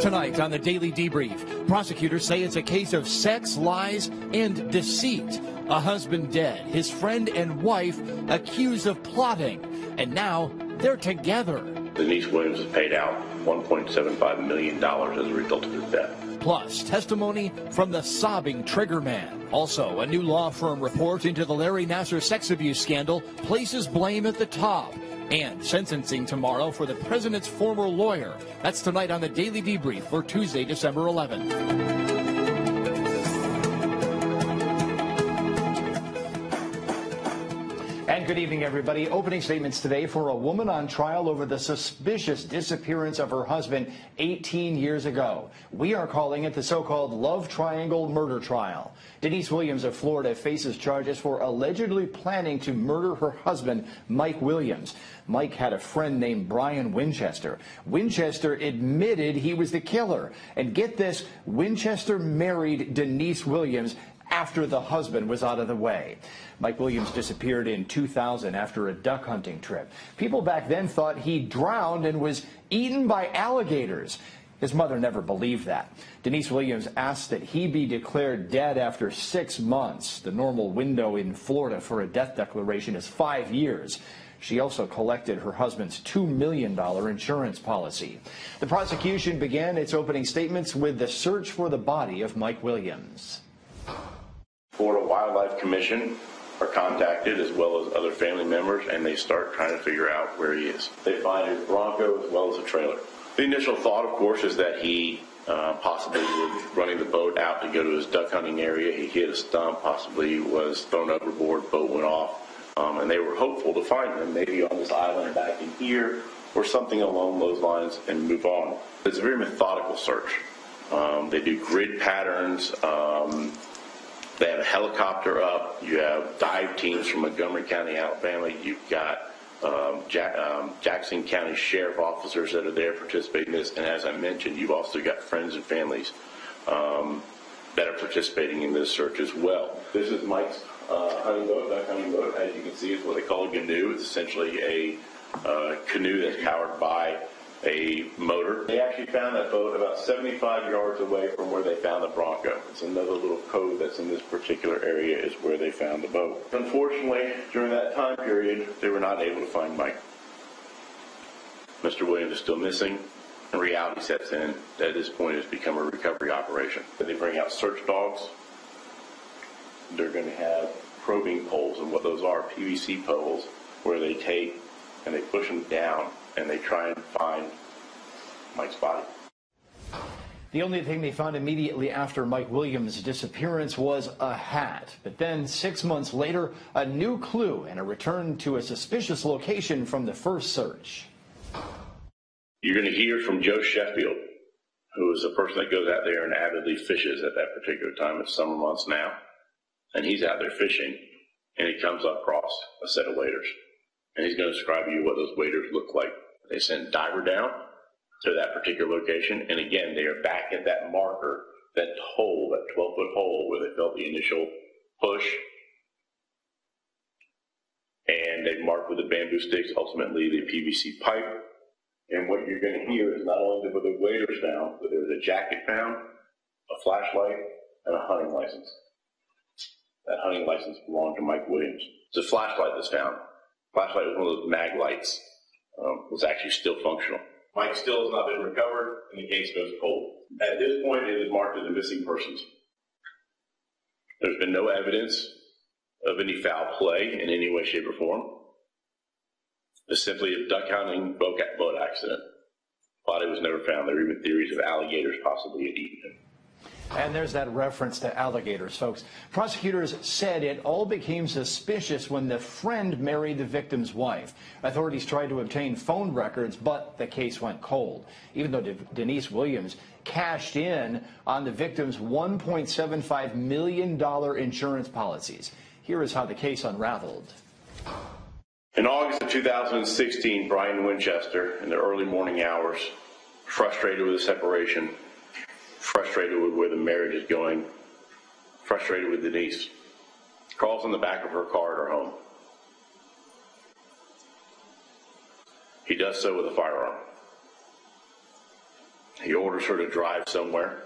Tonight on the Daily Debrief, prosecutors say it's a case of sex, lies, and deceit. A husband dead, his friend and wife accused of plotting, and now they're together. Denise Williams has paid out $1.75 million as a result of his death. Plus, testimony from the sobbing trigger man. Also, a new law firm report into the Larry Nassar sex abuse scandal places blame at the top. And sentencing tomorrow for the president's former lawyer. That's tonight on the Daily Debrief for Tuesday, December 11th. Good evening, everybody. Opening statements today for a woman on trial over the suspicious disappearance of her husband 18 years ago. We are calling it the so-called love triangle murder trial. Denise Williams of Florida faces charges for allegedly planning to murder her husband, Mike Williams. Mike had a friend named Brian Winchester. Winchester admitted he was the killer. And get this, Winchester married Denise Williams after the husband was out of the way. Mike Williams disappeared in 2000 after a duck hunting trip. People back then thought he drowned and was eaten by alligators. His mother never believed that. Denise Williams asked that he be declared dead after six months. The normal window in Florida for a death declaration is five years. She also collected her husband's $2 million insurance policy. The prosecution began its opening statements with the search for the body of Mike Williams. Florida Wildlife Commission are contacted as well as other family members and they start trying to figure out where he is. They find his Bronco as well as a trailer. The initial thought, of course, is that he uh, possibly was running the boat out to go to his duck hunting area. He hit a stump, possibly was thrown overboard, boat went off, um, and they were hopeful to find him, maybe on this island back in here or something along those lines and move on. It's a very methodical search. Um, they do grid patterns. Um, they have a helicopter up. You have dive teams from Montgomery County, Alabama. You've got um, Jack, um, Jackson County Sheriff officers that are there participating in this. And as I mentioned, you've also got friends and families um, that are participating in this search as well. This is Mike's uh, hunting boat, duck hunting boat. As you can see, it's what they call a canoe. It's essentially a uh, canoe that's powered by a motor. They actually found that boat about 75 yards away from where they found the Bronco. It's another little cove that's in this particular area is where they found the boat. Unfortunately, during that time period, they were not able to find Mike. Mr. Williams is still missing. And reality sets in. At this point, it's become a recovery operation. They bring out search dogs. They're going to have probing poles, and what those are, PVC poles, where they take and they push them down and they try and find Mike's body. The only thing they found immediately after Mike Williams' disappearance was a hat. But then, six months later, a new clue and a return to a suspicious location from the first search. You're going to hear from Joe Sheffield, who is the person that goes out there and avidly fishes at that particular time. It's summer months now. And he's out there fishing, and he comes across a set of waders and he's going to describe to you what those waders look like. They send diver down to that particular location, and again, they are back at that marker, that hole, that 12 foot hole where they felt the initial push. And they mark with the bamboo sticks, ultimately the PVC pipe. And what you're going to hear is not only were the waders found, but there was a jacket found, a flashlight, and a hunting license. That hunting license belonged to Mike Williams. It's a flashlight that's found flashlight was one of those mag lights. Um, was actually still functional. Mike still has not been recovered, and the case goes cold. At this point, it is marked as a missing persons. There's been no evidence of any foul play in any way, shape, or form. It's simply a duck hunting boat accident. Body was never found. There were even theories of alligators possibly had eaten him. And there's that reference to alligators, folks. Prosecutors said it all became suspicious when the friend married the victim's wife. Authorities tried to obtain phone records, but the case went cold. Even though De Denise Williams cashed in on the victim's $1.75 million insurance policies. Here is how the case unraveled. In August of 2016, Brian Winchester, in the early morning hours, frustrated with the separation, frustrated with where the marriage is going, frustrated with Denise. Crawls in the back of her car at her home. He does so with a firearm. He orders her to drive somewhere.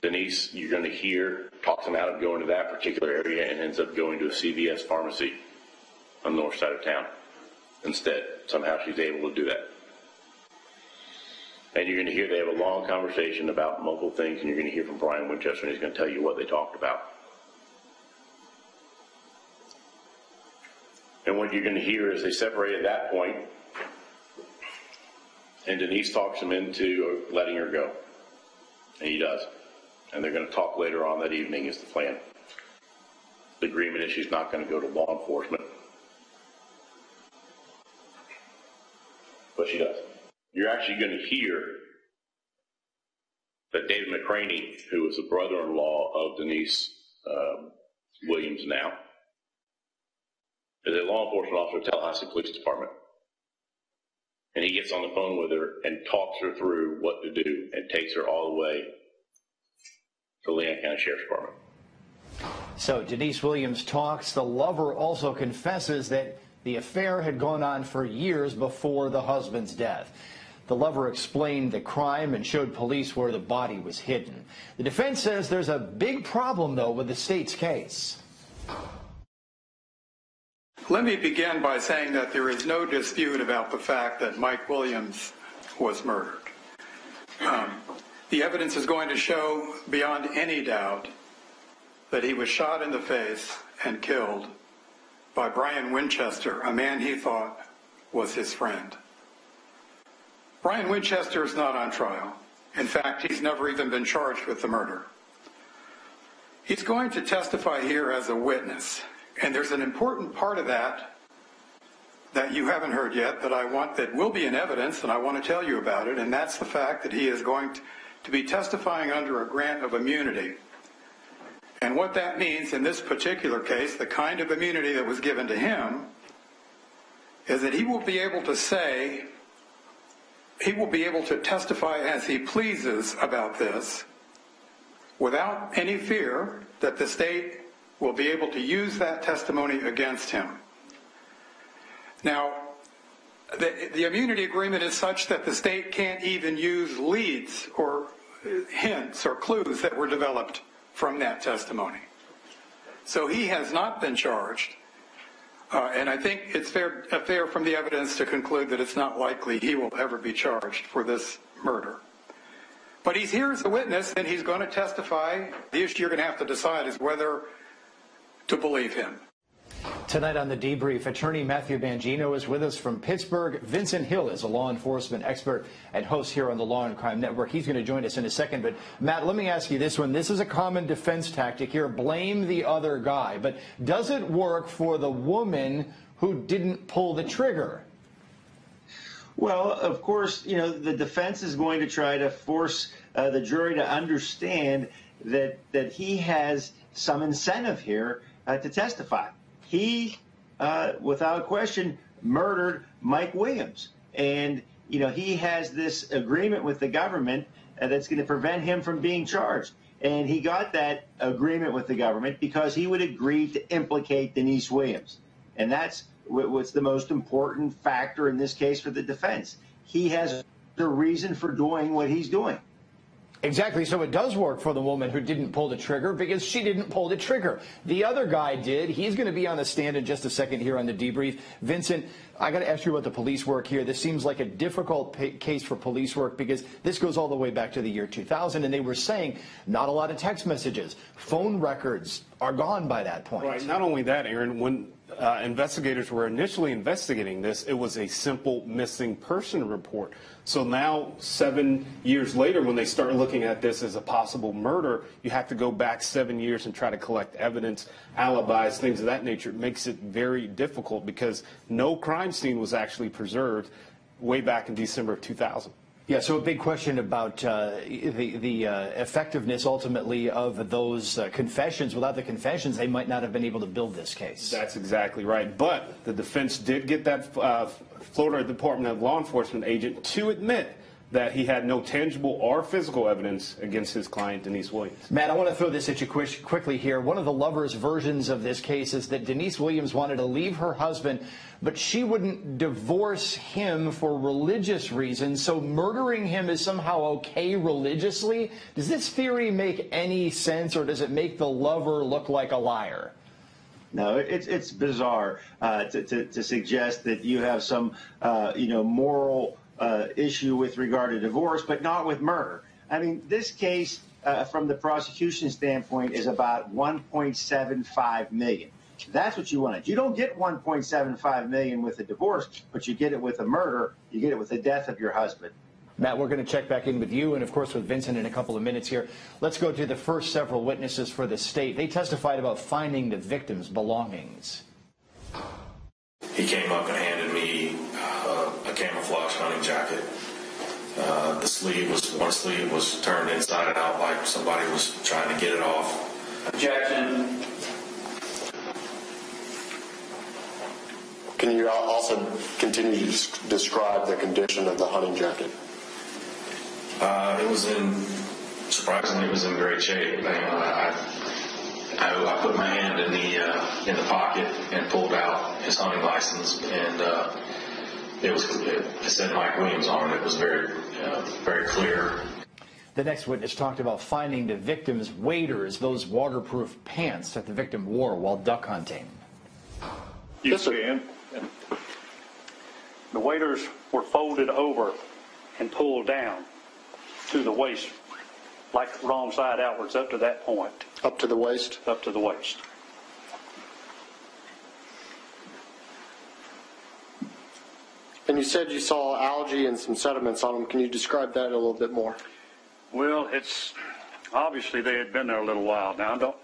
Denise, you're going to hear, talks him out of going to that particular area and ends up going to a CVS pharmacy on the north side of town instead. Somehow she's able to do that. And you're going to hear they have a long conversation about multiple things, and you're going to hear from Brian Winchester, and he's going to tell you what they talked about. And what you're going to hear is they separate at that point, and Denise talks him into letting her go. And he does. And they're going to talk later on that evening is the plan. The agreement is she's not going to go to law enforcement. But she does. You're actually going to hear that David McCraney, who is the brother-in-law of Denise um, Williams now, is a law enforcement officer at Tallahassee Police Department. And he gets on the phone with her and talks her through what to do and takes her all the way to Leon County Sheriff's Department. So Denise Williams talks. The lover also confesses that the affair had gone on for years before the husband's death. The lover explained the crime and showed police where the body was hidden. The defense says there's a big problem, though, with the state's case. Let me begin by saying that there is no dispute about the fact that Mike Williams was murdered. Um, the evidence is going to show beyond any doubt that he was shot in the face and killed by Brian Winchester, a man he thought was his friend. Brian Winchester is not on trial. In fact, he's never even been charged with the murder. He's going to testify here as a witness. And there's an important part of that that you haven't heard yet that I want that will be in evidence, and I want to tell you about it, and that's the fact that he is going to be testifying under a grant of immunity. And what that means in this particular case, the kind of immunity that was given to him, is that he will be able to say, he will be able to testify as he pleases about this without any fear that the state will be able to use that testimony against him. Now, the, the, immunity agreement is such that the state can't even use leads or hints or clues that were developed from that testimony. So he has not been charged. Uh, and I think it's fair, uh, fair from the evidence to conclude that it's not likely he will ever be charged for this murder. But he's here as a witness and he's going to testify. The issue you're going to have to decide is whether to believe him. Tonight on the debrief, attorney Matthew Mangino is with us from Pittsburgh. Vincent Hill is a law enforcement expert and host here on the Law and Crime Network. He's going to join us in a second. But Matt, let me ask you this one. This is a common defense tactic here. Blame the other guy. But does it work for the woman who didn't pull the trigger? Well, of course, you know, the defense is going to try to force uh, the jury to understand that that he has some incentive here uh, to testify. He, uh, without question, murdered Mike Williams. And, you know, he has this agreement with the government uh, that's going to prevent him from being charged. And he got that agreement with the government because he would agree to implicate Denise Williams. And that's what's the most important factor in this case for the defense. He has the reason for doing what he's doing. Exactly. So it does work for the woman who didn't pull the trigger because she didn't pull the trigger. The other guy did. He's going to be on the stand in just a second here on the debrief. Vincent, I got to ask you about the police work here. This seems like a difficult case for police work because this goes all the way back to the year 2000, and they were saying not a lot of text messages. Phone records are gone by that point. Right. Not only that, Aaron, when uh, investigators were initially investigating this, it was a simple missing person report. So now, seven years later, when they start looking at this as a possible murder, you have to go back seven years and try to collect evidence, alibis, things of that nature. It makes it very difficult because no crime scene was actually preserved way back in December of 2000. Yeah, so a big question about uh, the, the uh, effectiveness ultimately of those uh, confessions. Without the confessions, they might not have been able to build this case. That's exactly right. But the defense did get that uh, Florida Department of Law Enforcement agent to admit that he had no tangible or physical evidence against his client, Denise Williams. Matt, I want to throw this at you quick, quickly here. One of the lovers' versions of this case is that Denise Williams wanted to leave her husband, but she wouldn't divorce him for religious reasons, so murdering him is somehow okay religiously. Does this theory make any sense, or does it make the lover look like a liar? No, it's it's bizarre uh, to, to, to suggest that you have some uh, you know moral uh, issue with regard to divorce, but not with murder. I mean, this case, uh, from the prosecution standpoint, is about 1.75 million. That's what you wanted. You don't get 1.75 million with a divorce, but you get it with a murder. You get it with the death of your husband. Matt, we're going to check back in with you and, of course, with Vincent in a couple of minutes here. Let's go to the first several witnesses for the state. They testified about finding the victim's belongings. He came up and handed me a camouflage hunting jacket. Uh, the sleeve was one sleeve was turned inside out like somebody was trying to get it off. Jackson. Can you also continue to describe the condition of the hunting jacket? Uh, it was in, surprisingly, it was in great shape. You I, I, I, put my hand in the uh, in the pocket and pulled out his hunting license, and uh, it was it, it, said Mike Williams on it. It was very uh, very clear. The next witness talked about finding the victim's waders, those waterproof pants that the victim wore while duck hunting. You can. The waders were folded over and pulled down to the waist, like wrong side outwards up to that point. Up to the waist? Up to the waist. And you said you saw algae and some sediments on them. Can you describe that a little bit more? Well, it's obviously they had been there a little while. Now, I don't,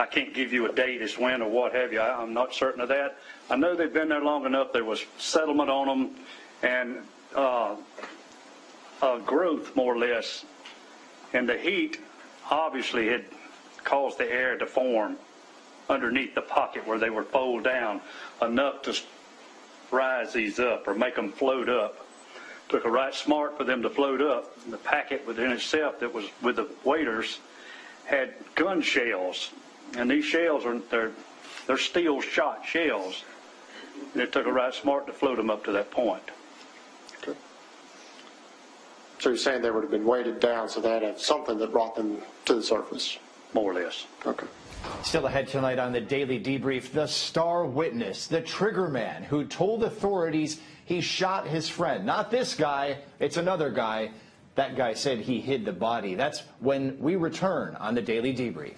I can't give you a date as when or what have you. I, I'm not certain of that. I know they've been there long enough. There was settlement on them, and uh, uh, growth, more or less, and the heat obviously had caused the air to form underneath the pocket where they were folded down enough to rise these up or make them float up. Took a right smart for them to float up. And the packet within itself that was with the waders had gun shells, and these shells are they're they're steel shot shells. And it took a right smart to float them up to that point. Okay. So you're saying they would have been weighted down so they had something that brought them to the surface? More or less. Okay. Still ahead tonight on the Daily Debrief, the star witness, the trigger man who told authorities he shot his friend. Not this guy, it's another guy. That guy said he hid the body. That's when we return on the Daily Debrief.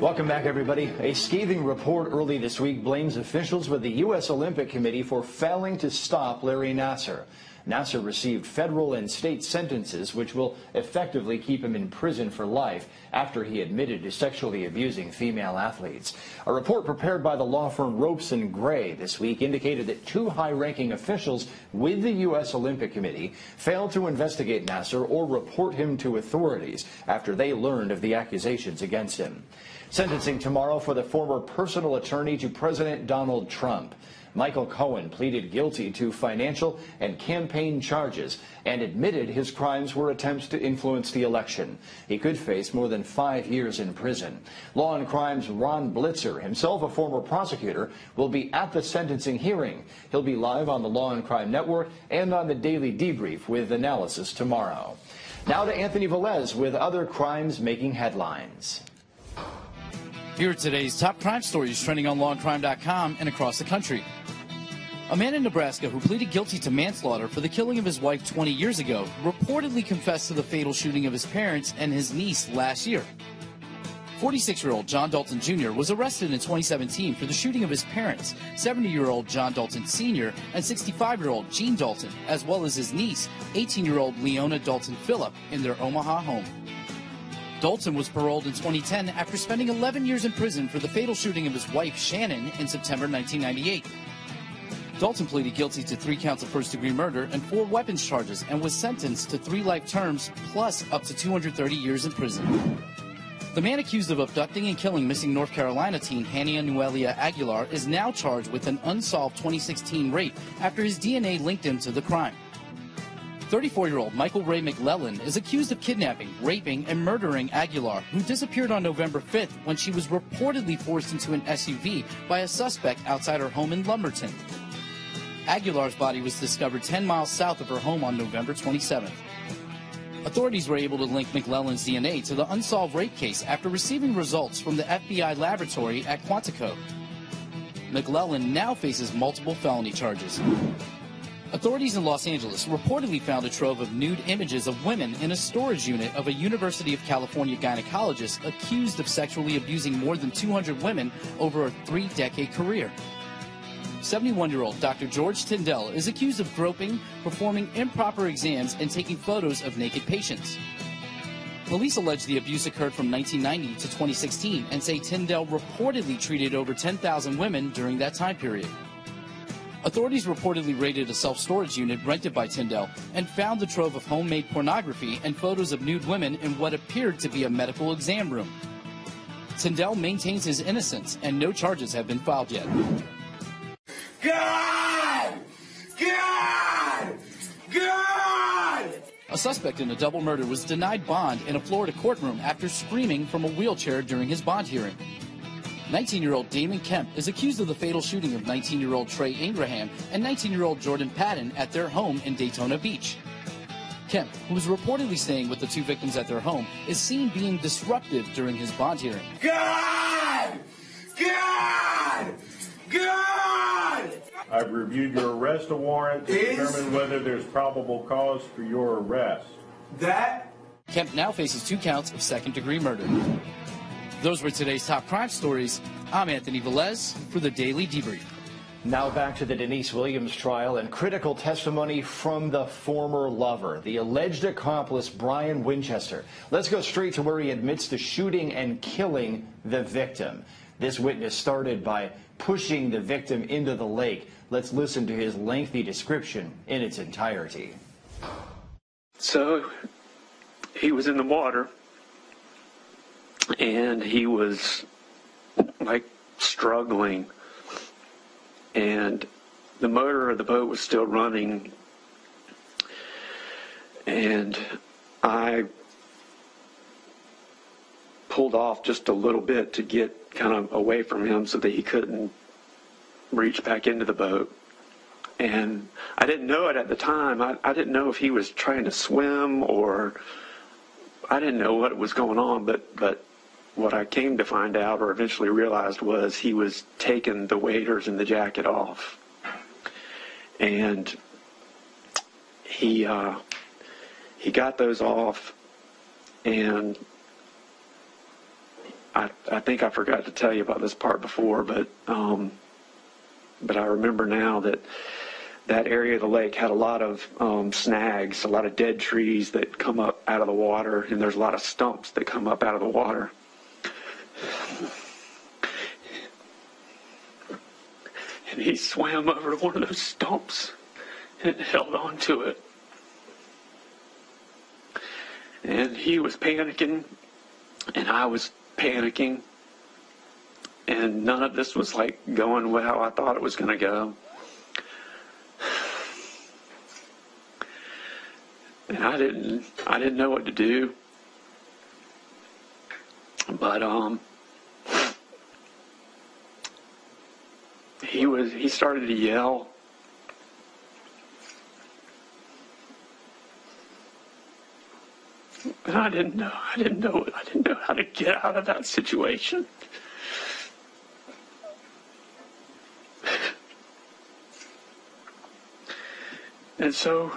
Welcome back, everybody. A scathing report early this week blames officials with the U.S. Olympic Committee for failing to stop Larry Nassar. Nassar received federal and state sentences which will effectively keep him in prison for life after he admitted to sexually abusing female athletes. A report prepared by the law firm Ropes and Gray this week indicated that two high-ranking officials with the U.S. Olympic Committee failed to investigate Nassar or report him to authorities after they learned of the accusations against him. Sentencing tomorrow for the former personal attorney to President Donald Trump. Michael Cohen pleaded guilty to financial and campaign charges and admitted his crimes were attempts to influence the election. He could face more than five years in prison. Law and Crime's Ronn Blitzer, himself a former prosecutor, will be at the sentencing hearing. He'll be live on the Law and Crime Network and on the Daily Debrief with analysis tomorrow. Now to Anthony Velez with other crimes making headlines. Here are today's top crime stories trending on lawandcrime.com and across the country. A man in Nebraska who pleaded guilty to manslaughter for the killing of his wife 20 years ago reportedly confessed to the fatal shooting of his parents and his niece last year. 46 year old John Dalton Jr. was arrested in 2017 for the shooting of his parents, 70 year old John Dalton Sr., and 65 year old Jean Dalton, as well as his niece, 18 year old Leona Dalton Phillip, in their Omaha home. Dalton was paroled in 2010 after spending 11 years in prison for the fatal shooting of his wife, Shannon, in September 1998. Dalton pleaded guilty to three counts of first degree murder and four weapons charges and was sentenced to three life terms plus up to 230 years in prison. The man accused of abducting and killing missing North Carolina teen Hania Noelia Aguilar is now charged with an unsolved 2016 rape after his DNA linked him to the crime. 34-year-old Michael Ray McLellan is accused of kidnapping, raping, and murdering Aguilar, who disappeared on November 5th when she was reportedly forced into an SUV by a suspect outside her home in Lumberton. Aguilar's body was discovered 10 miles south of her home on November 27th. Authorities were able to link McLellan's DNA to the unsolved rape case after receiving results from the FBI laboratory at Quantico. McLellan now faces multiple felony charges. Authorities in Los Angeles reportedly found a trove of nude images of women in a storage unit of a University of California gynecologist accused of sexually abusing more than 200 women over a three decade career. 71 year old Dr. George Tyndall is accused of groping, performing improper exams, and taking photos of naked patients. Police allege the abuse occurred from 1990 to 2016 and say Tyndall reportedly treated over 10,000 women during that time period. Authorities reportedly raided a self-storage unit rented by Tyndall and found a trove of homemade pornography and photos of nude women in what appeared to be a medical exam room. Tyndall maintains his innocence and no charges have been filed yet. God! God! God! A suspect in a double murder was denied bond in a Florida courtroom after screaming from a wheelchair during his bond hearing. 19-year-old Damon Kemp is accused of the fatal shooting of 19-year-old Trey Ingraham and 19-year-old Jordan Patton at their home in Daytona Beach. Kemp, who was reportedly staying with the two victims at their home, is seen being disruptive during his bond hearing. God! God! God! I've reviewed your arrest warrant to Is- determine whether there's probable cause for your arrest. That Kemp now faces two counts of second-degree murder. Those were today's top crime stories. I'm Anthony Velez for the Daily Debrief. Now back to the Denise Williams trial and critical testimony from the former lover, the alleged accomplice Brian Winchester. Let's go straight to where he admits to shooting and killing the victim. This witness started by pushing the victim into the lake. Let's listen to his lengthy description in its entirety. So he was in the water and he was like struggling. And the motor of the boat was still running. And I pulled off just a little bit to get kind of away from him so that he couldn't reach back into the boat. And I didn't know it at the time. I, I didn't know if he was trying to swim or I didn't know what was going on, but but what I came to find out or eventually realized was he was taking the waders and the jacket off. And he uh, he got those off and I, I think I forgot to tell you about this part before, but um, but I remember now that that area of the lake had a lot of um, snags, a lot of dead trees that come up out of the water, and there's a lot of stumps that come up out of the water. And he swam over to one of those stumps and held on to it. And he was panicking, and I was panicking, and none of this was like going how I thought it was going to go. and I didn't I didn't know what to do. But um he was he started to yell and I didn't know I didn't know I didn't know how to get out of that situation. And so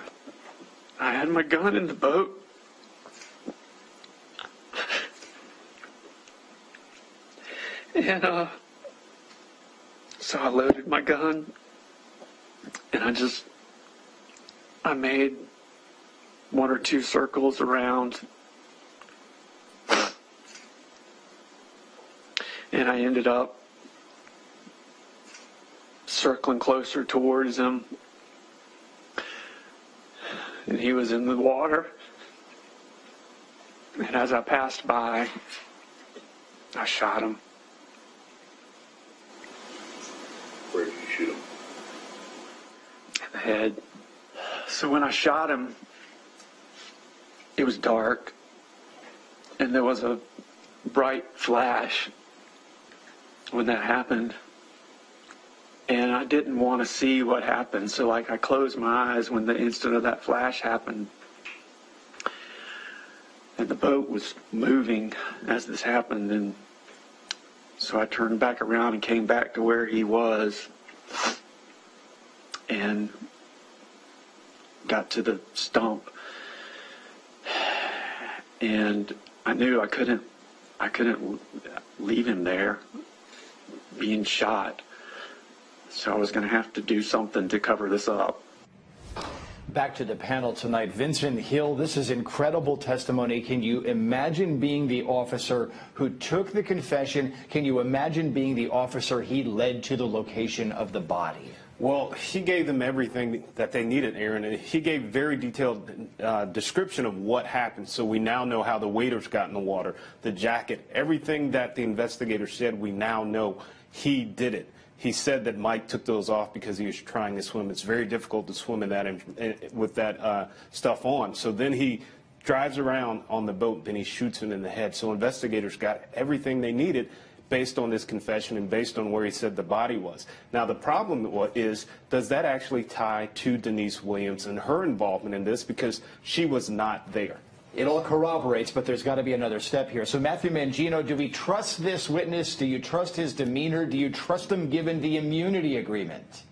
I had my gun in the boat. And uh, so I loaded my gun and I just, I made one or two circles around. And I ended up circling closer towards him and he was in the water. And as I passed by, I shot him. Where did you shoot him? in the head. So when I shot him, it was dark, and there was a bright flash when that happened. And I didn't want to see what happened, so like I closed my eyes when the instant of that flash happened. And the boat was moving as this happened, and so I turned back around and came back to where he was and got to the stump and I knew I couldn't I couldn't leave him there being shot so I was going to have to do something to cover this up Back to the panel tonight. Vincent Hill, this is incredible testimony. Can you imagine being the officer who took the confession? Can you imagine being the officer he led to the location of the body? Well, he gave them everything that they needed, Aaron, and he gave very detailed uh, description of what happened. So we now know how the waders got in the water, the jacket, everything that the investigator said. We now know he did it. He said that Mike took those off because he was trying to swim. It's very difficult to swim in that with that uh, stuff on. So then he drives around on the boat, then he shoots him in the head. So investigators got everything they needed based on this confession and based on where he said the body was. Now, the problem is, does that actually tie to Denise Williams and her involvement in this because she was not there? It all corroborates, but there's got to be another step here. So, Matthew Mangino, do we trust this witness? Do you trust his demeanor? Do you trust him given the immunity agreement?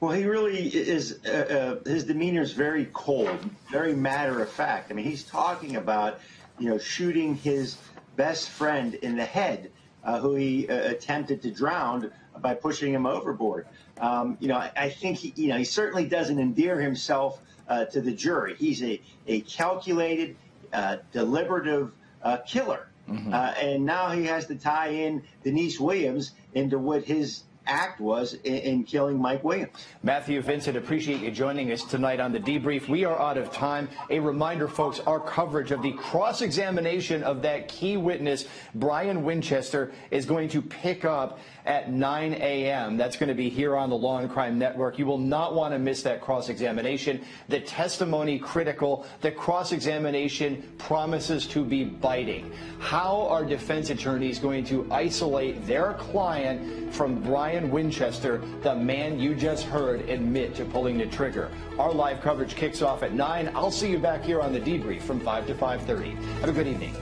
Well, he really is. Uh, uh, his demeanor is very cold, very matter of fact. I mean, he's talking about, you know, shooting his best friend in the head, uh, who he uh, attempted to drown by pushing him overboard. Um, you know, I, I, think he, you know, he certainly doesn't endear himself uh, to the jury. He's a, a calculated, uh, deliberative uh, killer. Mm-hmm. Uh, and now he has to tie in Denise Williams into what his act was in, in, killing Mike Williams. Matthew Vincent, appreciate you joining us tonight on the debrief. We are out of time. A reminder, folks, our coverage of the cross examination of that key witness, Brian Winchester, is going to pick up at 9 a.m. That's going to be here on the Law and Crime Network. You will not want to miss that cross examination. The testimony critical. The cross examination promises to be biting. How are defense attorneys going to isolate their client from Brian? Brian Winchester, the man you just heard admit to pulling the trigger. Our live coverage kicks off at 9. I'll see you back here on the debrief from 5 to 5.30. Have a good evening.